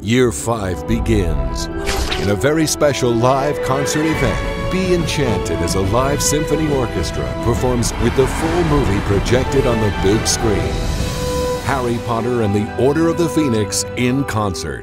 Year 5 begins. In a very special live concert event, Be Enchanted as a live symphony orchestra performs with the full movie projected on the big screen. Harry Potter and the Order of the Phoenix in concert.